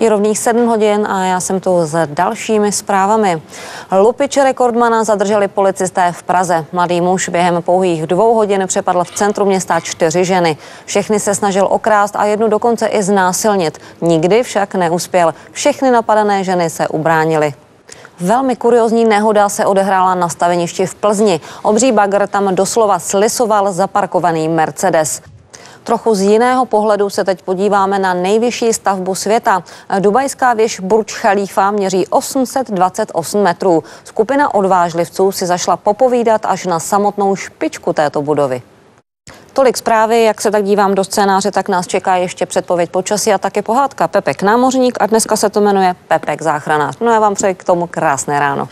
Je rovných 7 hodin a já jsem tu s dalšími zprávami. Lupiče rekordmana zadrželi policisté v Praze. Mladý muž během pouhých dvou hodin přepadl v centru města čtyři ženy. Všechny se snažil okrást a jednu dokonce i znásilnit. Nikdy však neuspěl. Všechny napadané ženy se ubránily. Velmi kuriozní nehoda se odehrála na staveništi v Plzni. Obří bagr tam doslova slisoval zaparkovaný Mercedes. Trochu z jiného pohledu se teď podíváme na nejvyšší stavbu světa. Dubajská věž Burj Khalifa měří 828 metrů. Skupina odvážlivců si zašla popovídat až na samotnou špičku této budovy. Tolik zprávy, jak se tak dívám do scénáře, tak nás čeká ještě předpověď počasí a také pohádka Pepek námořník a dneska se to jmenuje Pepek záchranář. No já vám přeji k tomu krásné ráno.